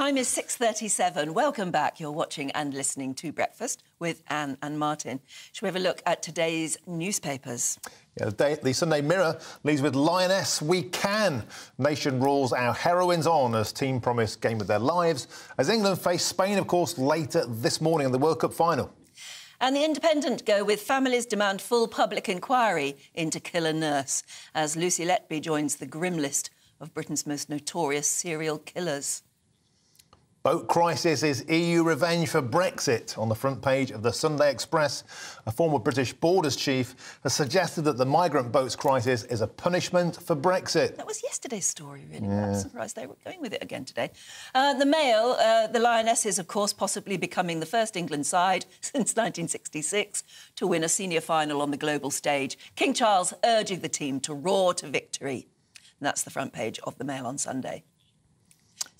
time is 6.37. Welcome back. You're watching and listening to Breakfast with Anne and Martin. Shall we have a look at today's newspapers? Yeah, the, day, the, Sunday Mirror leads with Lioness We Can. Nation rules our heroines on as team promise game of their lives. As England face Spain, of course, later this morning in the World Cup final. And the Independent go with families demand full public inquiry into killer nurse as Lucy Letby joins the grim list of Britain's most notorious serial killers. Boat crisis is EU revenge for Brexit. On the front page of the Sunday Express, a former British borders chief has suggested that the migrant boats crisis is a punishment for Brexit. That was yesterday's story, really. Yeah. I'm surprised they were going with it again today. Uh, the Mail, uh, the Lionesses, of course, possibly becoming the first England side since 1966 to win a senior final on the global stage. King Charles urging the team to roar to victory. And that's the front page of the Mail on Sunday.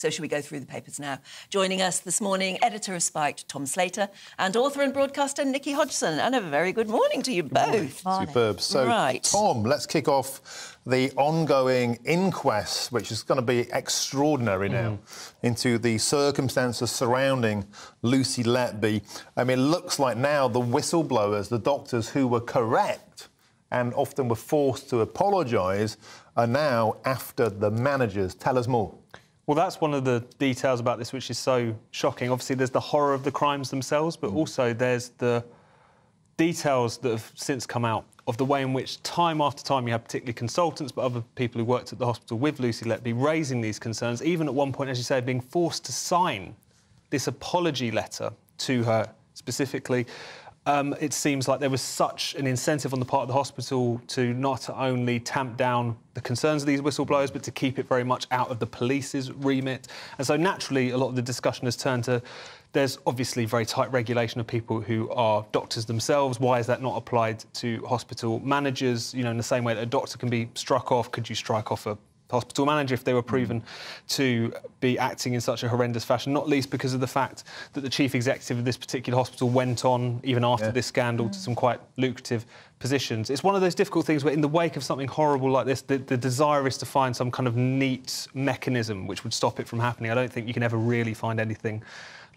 So, shall we go through the papers now? Joining us this morning, editor of Spiked, Tom Slater, and author and broadcaster Nichi Hodgson. And a very good morning to you both. Morning. Superb. So, right. Tom, let's kick off the ongoing inquest, which is going to be extraordinary now, mm. into the circumstances surrounding Lucy Letby. I mean, it looks like now the whistleblowers, the doctors who were correct and often were forced to apologise, are now after the managers. Tell us more. Well, that's one of the details about this which is so shocking. Obviously, there's the horror of the crimes themselves, but mm. also there's the details that have since come out of the way in which time after time you have particularly consultants but other people who worked at the hospital with Lucy Letby raising these concerns, even at one point, as you say, being forced to sign this apology letter to her specifically um, it seems like there was such an incentive on the part of the hospital to not only tamp down the concerns of these whistleblowers, but to keep it very much out of the police's remit. And so naturally, a lot of the discussion has turned to there's obviously very tight regulation of people who are doctors themselves. Why is that not applied to hospital managers? You know, in the same way that a doctor can be struck off, could you strike off a hospital manager if they were proven to be acting in such a horrendous fashion, not least because of the fact that the chief executive of this particular hospital went on, even after yeah. this scandal, to mm. some quite lucrative positions. It's one of those difficult things where, in the wake of something horrible like this, the, the desire is to find some kind of neat mechanism which would stop it from happening. I don't think you can ever really find anything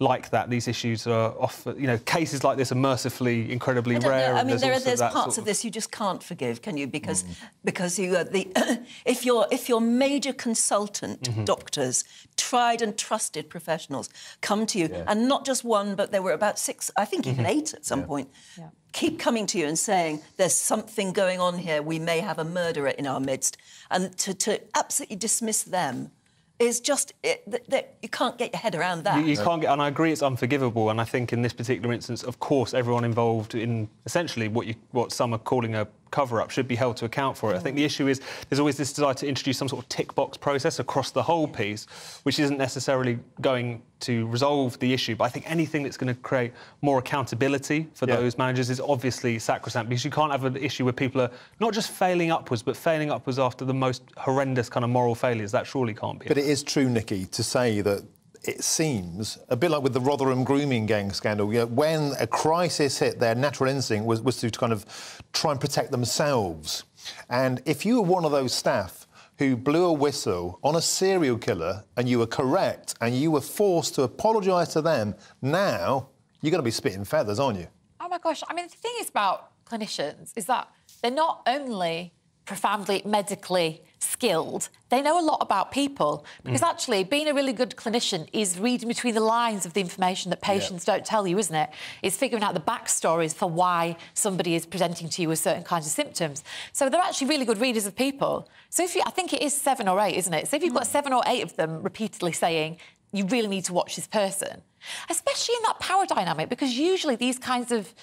like that. These issues are often, you know, cases like this are mercifully incredibly I rare. I mean, there are there's parts of, this you just can't forgive, can you? Because mm. because you are the if your if your major consultant mm-hmm. doctors, tried and trusted professionals, come to you, yeah. and not just one, but there were about six, I think even mm-hmm. eight at some yeah. point. Yeah. Keep coming to you and saying there's something going on here. We may have a murderer in our midst, and to, to absolutely dismiss them is just it, that, that you can't get your head around that. You, you, can't get, and I agree, it's unforgivable. And I think in this particular instance, of course, everyone involved in essentially what you what some are calling a cover up should be held to account for it. I think the issue is there's always this desire to introduce some sort of tick box process across the whole piece, which isn't necessarily going to resolve the issue. But I think anything that's going to create more accountability for yeah. those managers is obviously sacrosanct because you can't have an issue where people are not just failing upwards, but failing upwards after the most horrendous kind of moral failures. That surely can't be. But it is true, Nichi, to say that it seems, a bit like with the Rotherham grooming gang scandal, you know, when a crisis hit, their natural instinct was, was to kind of try and protect themselves. And if you were one of those staff who blew a whistle on a serial killer and you were correct and you were forced to apologise to them, now you're going to be spitting feathers, aren't you? Oh my gosh. I mean, the thing is about clinicians is that they're not only profoundly medically skilled, they know a lot about people. Because mm. actually, being a really good clinician is reading between the lines of the information that patients don't tell you, isn't it? It's figuring out the backstories for why somebody is presenting to you with certain kinds of symptoms. So they're actually really good readers of people. So if you, I think it is seven or eight, isn't it? So if you've got mm. seven or eight of them repeatedly saying, you really need to watch this person, especially in that power dynamic, because usually these kinds of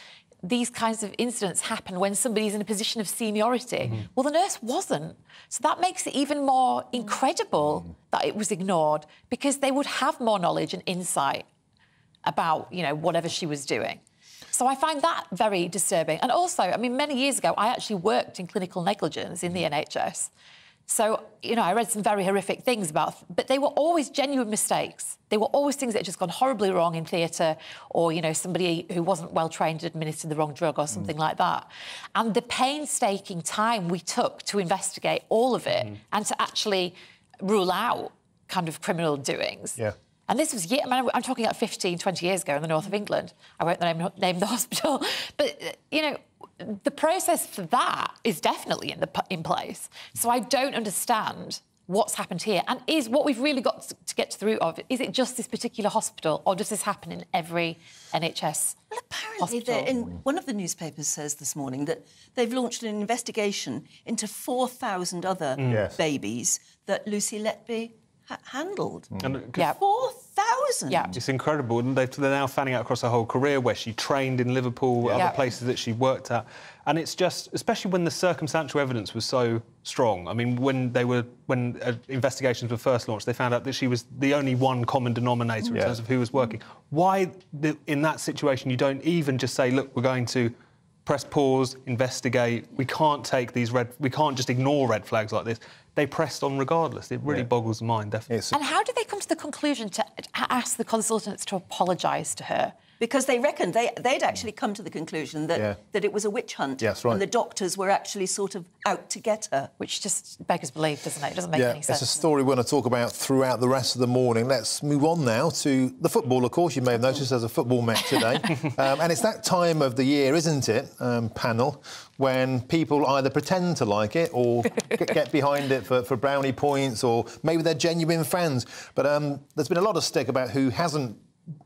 these kinds of incidents happen when somebody's in a position of seniority. Mm-hmm. Well, the nurse wasn't. So that makes it even more incredible mm-hmm. that it was ignored because they would have more knowledge and insight about, you know, whatever she was doing. So I find that very disturbing. And also, I mean, many years ago, I actually worked in clinical negligence in the mm-hmm. NHS. So, you know, I read some very horrific things about, but they were always genuine mistakes. They were always things that had just gone horribly wrong in theatre, or, you know, somebody who wasn't well trained administered the wrong drug or something mm. like that. And the painstaking time we took to investigate all of it mm. and to actually rule out kind of criminal doings. Yeah. And this was, yeah, I mean, I'm talking like 15, 20 years ago in the north of England. I won't name, name the hospital. But, you know, the process for that is definitely in, the, in place. So I don't understand what's happened here and is what we've really got to get to the root of is it just this particular hospital or does this happen in every nhs well apparently in one of the newspapers says this morning that they've launched an investigation into 4000 other mm. yes. babies that lucy letby ha- handled mm. yeah. 4000 yeah it's incredible and they're now fanning out across her whole career where she trained in liverpool yeah. other yeah. places that she worked at and it's just, especially when the circumstantial evidence was so strong. I mean, when they were, when uh, investigations were first launched, they found out that she was the only one common denominator in terms of who was working. Why, the, in that situation, you don't even just say, look, we're going to press pause, investigate. We can't take these red. We can't just ignore red flags like this. They pressed on regardless. It really yeah. boggles the mind, definitely. And how did they come to the conclusion to ask the consultants to apologise to her? Because they reckoned they, they'd actually come to the conclusion that, yeah. that it was a witch hunt. Yes, right. And the doctors were actually sort of out to get her. Which just beggars belief, doesn't it? It doesn't make yeah, any sense. It's a story we're going to talk about throughout the rest of the morning. Let's move on now to the football, of course. You may have noticed there's a football match today. um, and it's that time of the year, isn't it, um, panel, when people either pretend to like it or get behind it for, for brownie points or maybe they're genuine fans. But um, there's been a lot of stick about who hasn't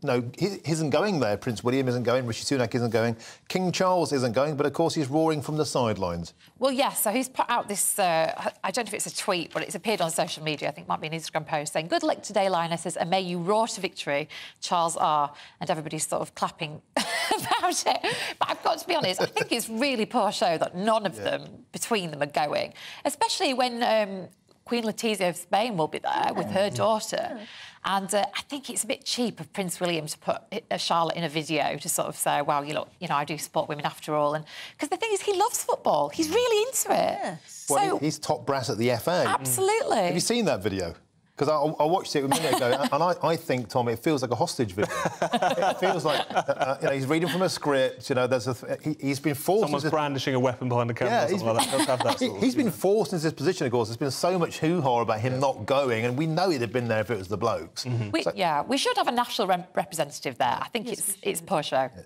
no, he isn't going there. Prince William isn't going. Rishi Sunak isn't going. King Charles isn't going, but of course he's roaring from the sidelines. Well, yes. So he's put out this. Uh, I don't know if it's a tweet, but it's appeared on social media. I think it might be an Instagram post saying, "Good luck today, Lionesses, and may you roar to victory, Charles R." And everybody's sort of clapping about it. But I've got to be honest. I think it's really poor show that none of yeah. them between them are going, especially when. Um, Queen Letizia of Spain will be there with her daughter. And uh, I think it's a bit cheap of Prince William to put uh, Charlotte in a video to sort of say, well, you know, you know, I do support women after all. And because the thing is, he loves football. He's really into it. Yes. Well, so, he's top brass at the FA. Absolutely. Have you seen that video? Because I, I, watched it a minute ago, and I, I, think, Tom, it feels like a hostage video. it feels like uh, uh, you know he's reading from a script. You know, there's a th- he, has been forced. Someone's into... brandishing a weapon behind the camera. Yeah, he's been, like that. he, has been forced into this position. Of course, there's been so much hoo-ha about him yeah. not going, and we know he'd have been there if it was the blokes. Mm-hmm. We, so... yeah, we should have a national representative there. I think yes, it's it's poor show. Yeah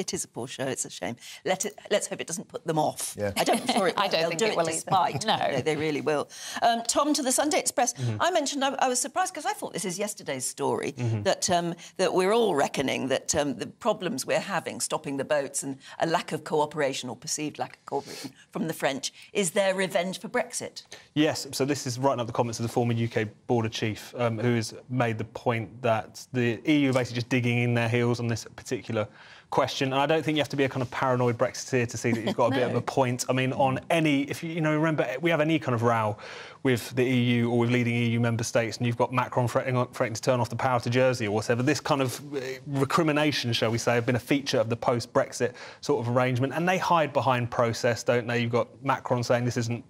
it is a poor show. It's a shame. Let it, let's hope it doesn't put them off. Yeah. I don't. Sorry, I don't think do it, it will despite. no. no, they really will. Um, Tom to the Sunday Express. Mm-hmm. I mentioned I, I was surprised because I thought this is yesterday's story mm-hmm. that um, that we're all reckoning that um, the problems we're having stopping the boats and a lack of cooperation or perceived lack of cooperation from the French is their revenge for Brexit. Yes. So this is writing up the comments of the former UK border chief um, who has made the point that the EU are basically just digging in their heels on this particular question. And I don't think you have to be a kind of paranoid Brexiteer to see that you've got a no. bit of a point. I mean, on any, if you, you know, remember, we have any kind of row with the EU or with leading EU member states, and you've got Macron threatening, threatening to turn off the power to Jersey or whatever. This kind of uh, recrimination, shall we say, have been a feature of the post-Brexit sort of arrangement, and they hide behind process, don't they? You've got Macron saying this isn't.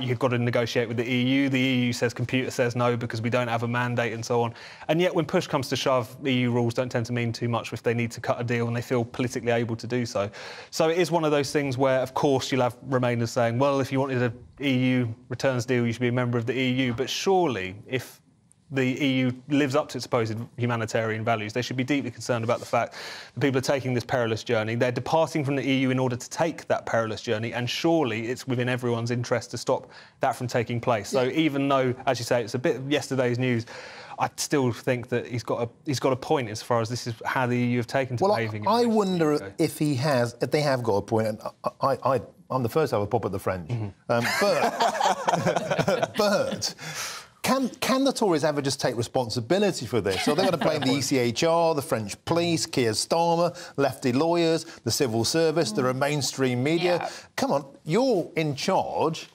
You've got to negotiate with the EU. The EU says computer says no because we don't have a mandate and so on. And yet, when push comes to shove, EU rules don't tend to mean too much if they need to cut a deal and they feel politically able to do so. So it is one of those things where, of course, you'll have Remainers saying, well, if you wanted an EU returns deal, you should be a member of the EU. But surely, if the EU lives up to its supposed humanitarian values. They should be deeply concerned about the fact that people are taking this perilous journey. They're departing from the EU in order to take that perilous journey, and surely it's within everyone's interest to stop that from taking place. So even though, as you say, it's a bit of yesterday's news, I still think that he's got a he's got a point as far as this is how the EU have taken to well, behaving. I, I wonder if he has, if they have got a point. And I, I, I'm the first to have a pop at the French, mm-hmm. um, but but can, can the Tories ever just take responsibility for this? So they're going to blame the ECHR, the French police, Keir Starmer, lefty lawyers, the civil service, mm. the mainstream media. Yeah. Come on, you're in charge.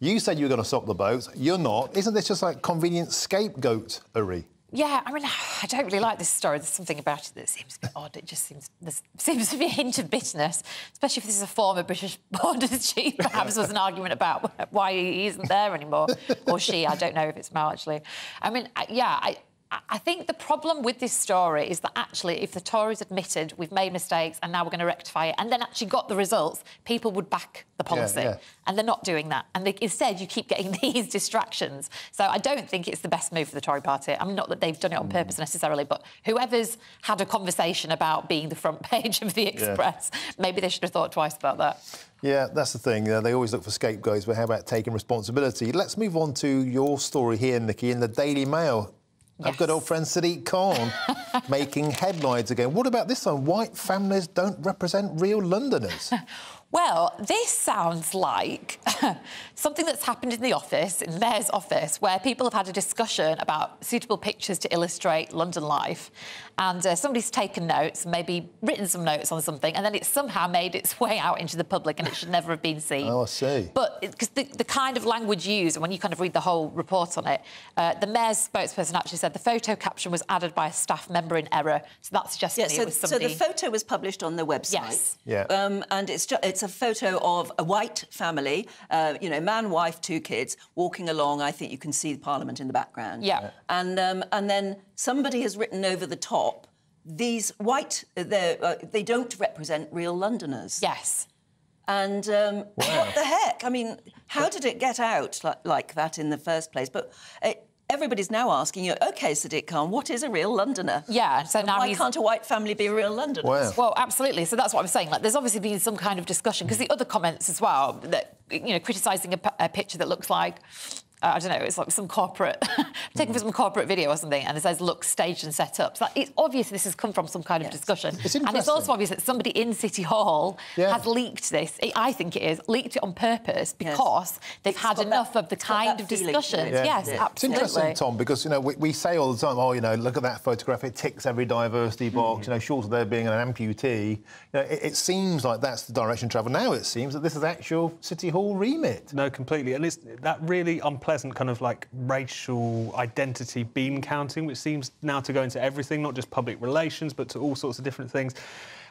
You said you were going to stop the boats. You're not. Isn't this just like convenient scapegoat-ery? Yeah, I mean, I don't really like this story. There's something about it that seems a bit odd. It just seems there seems to be a hint of bitterness, especially if this is a former British border chief. Perhaps was an argument about why he isn't there anymore, or she. I don't know if it's Mel actually. I mean, yeah, I, I- think the problem with this story is that actually, if the Tories admitted we've made mistakes and now we're going to rectify it, and then actually got the results, people would back the policy. yeah. And they're not doing that. And they, instead, you keep getting these distractions. So I don't think it's the best move for the Tory party. I mean, not that they've done it on purpose necessarily, but whoever's had a conversation about being the front page of the Express, maybe they should have thought twice about that. Yeah, that's the thing. Uh, they always look for scapegoats, but how about taking responsibility? Let's move on to your story here, Nichi, in the Daily Mail. Our good Yes. old friend Sadiq Khan making headlines again. What about this one? White families don't represent real Londoners. Well, this sounds like something that's happened in the office, in the mayor's office, where people have had a discussion about suitable pictures to illustrate London life. And uh, somebody's taken notes, maybe written some notes on something, and then it's somehow made its way out into the public and it should never have been seen. Oh, I see. But because the, the kind of language used, and when you kind of read the whole report on it, uh, the mayor's spokesperson actually said the photo caption was added by a staff member in error. So that suggested Yeah, it so, was so the photo was published on the website. Yes. Yeah. Um, and it's just, it's a photo of a white family, uh, you know, man, wife, two kids, walking along. I think you can see the Parliament in the background. Yeah. Yeah. And um, and then somebody has written over the top. These white, they're, uh, they don't represent real Londoners. Yes. And um, what the heck? I mean, how did it get out like, like that in the first place? But uh, everybody's now asking you, OK, Sadiq Khan, what is a real Londoner? Yeah, so now Why he's- can't a white family be a real Londoner? Wow. Well, absolutely. So that's what I'm saying. Like, there's obviously been some kind of discussion because the other comments as well that you know criticising a picture that looks like. Uh, I don't know. It's like some corporate, taken from some corporate video or something, and it says "look staged and set up." So that, it's obvious this has come from some kind of discussion, It's and it's also obvious that somebody in City Hall Yeah. has leaked this. I think it is leaked it on purpose because they've It's had enough that- of the kind of discussion. to Yeah. Yes, Yeah. It's interesting, Tom, because you know we, we say all the time, oh, you know, look at that photograph; it ticks every diversity box. You know, short of there being an amputee, you know, it, it seems like that's the direction of travel. Now it seems that this is actual City Hall remit. No, completely. And it's that really unpleasant kind of like racial identity beam counting, which seems now to go into everything, not just public relations, but to all sorts of different things.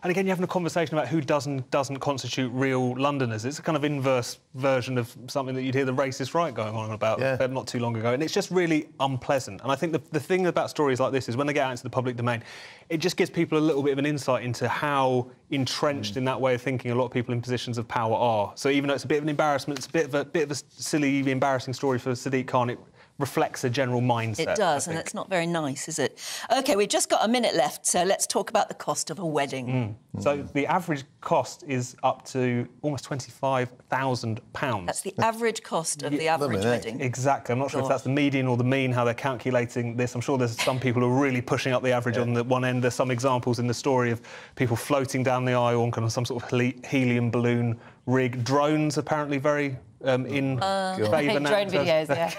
And again, you're having a conversation about who does and doesn't constitute real Londoners. It's a kind of inverse version of something that you'd hear the racist right going on about Yeah. not too long ago. And it's just really unpleasant. And I think the, the thing about stories like this is when they get out into the public domain, it just gives people a little bit of an insight into how entrenched mm. in that way of thinking a lot of people in positions of power are. So even though it's a bit of an embarrassment, it's a bit of a bit of a silly, embarrassing story for Sadiq Khan, it reflects a general mindset. It does, and it's not very nice, is it? OK, we've just got a minute left, so let's talk about the cost of a wedding. Mm. So the average cost is up to almost twenty-five thousand pounds. That's the average cost of the average wedding. Exactly. I'm not sure if that's the median or the mean, how they're calculating this. I'm sure there's some people who are really pushing up the average on the one end. There's some examples in the story of people floating down the aisle on kind of some sort of heli- helium balloon rig. Drones apparently very um, in favour now. Drone videos, yeah.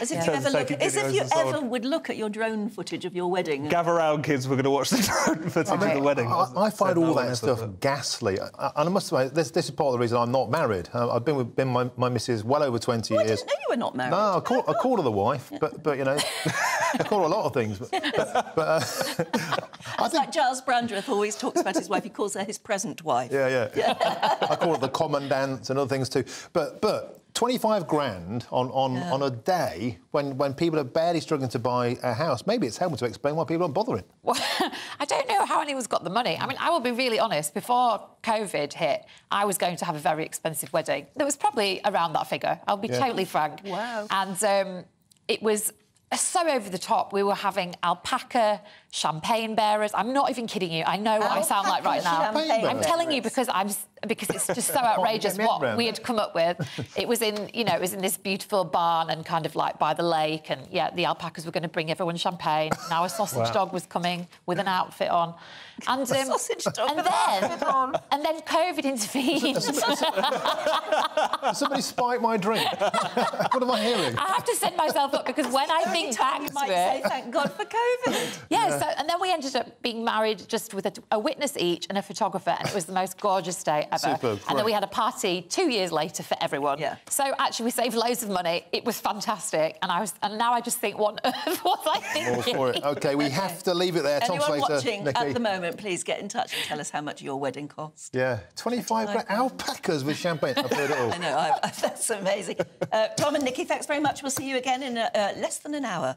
As if In you ever look, as if you so ever would look at your drone footage of your wedding. Gather round, kids. We're going to watch the drone footage of the wedding. I, I find all that stuff but- ghastly. I, I- and I must say, this, this is part of the reason I'm not married. Uh, I've been with been my, my missus well over 20 Oh, I years. didn't know you were not married. No, I call, I call her the wife, but, but you know, I call her a lot of things. But, but, but uh, I It's like Giles Brandreth always talks about his wife. He calls her his present wife. Yeah, yeah. I call it the commandants and other things too. But but 25 grand on, on, on a day when, when people are barely struggling to buy a house, maybe it's helpful to explain why people aren't bothering. Well, I don't know how anyone's got the money. I mean, I will be really honest. Before COVID hit, I was going to have a very expensive wedding. There was probably around that figure. I'll be Yeah. totally frank. Wow. And um, it was so over the top. We were having alpaca champagne bearers. I'm not even kidding you. I know what I sound like right now. I'm telling you because I'm s- because it's just so outrageous what we had come up with. It was in you know it was in this beautiful barn and kind of like by the lake and yeah the alpacas were going to bring everyone champagne. Now a sausage Wow. dog was coming with an outfit on, and um, sausage dog and then and then COVID intervened. Somebody spiked my drink. what am I hearing? I have to set myself up because when I think back you to might it, say thank God for COVID. Yeah, so and then we ended up being married just with a, a witness each and a photographer, and it was the most gorgeous day ever. Superb, and then we had a party two years later for everyone. Yeah. So actually, we saved loads of money. It was fantastic, and I was, and now I just think, what on earth was I All thinking? for it. OK, we have to leave it there. Tom Anyone Slater, watching Nichi. at the moment, please get in touch and tell us how much your wedding cost. Yeah, 25 grand. Alpacas with champagne. I've heard it all. I know, I, that's amazing. Uh, Tom and Nichi, thanks very much. We'll see you again in uh, uh, less than an hour.